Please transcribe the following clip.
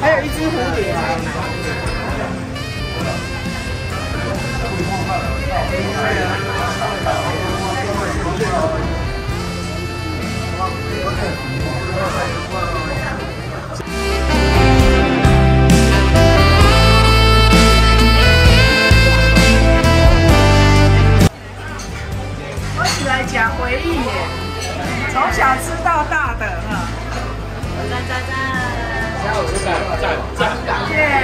还有一只蝴蝶。小吃到大的哈。赞赞赞！赞赞赞！耶！哎，赞哦！